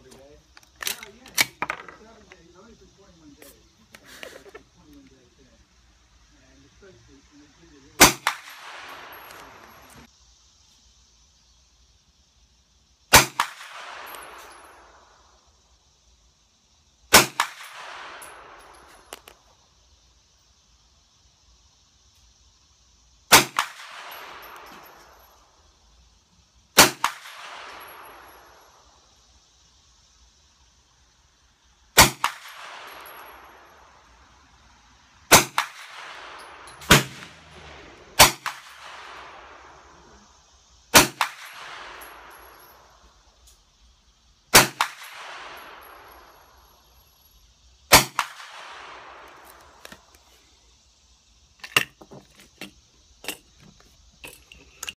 every day.